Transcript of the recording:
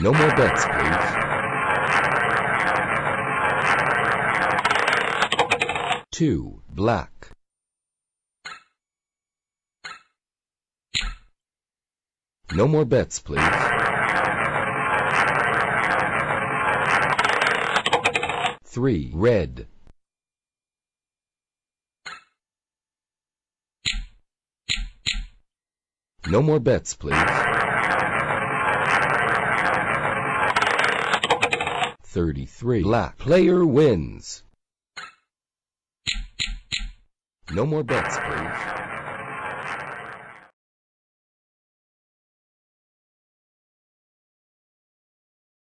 No more bets, please. Two, black. No more bets, please. Three, red. No more bets, please. Thirty-three, black. Player wins. No more bets, please.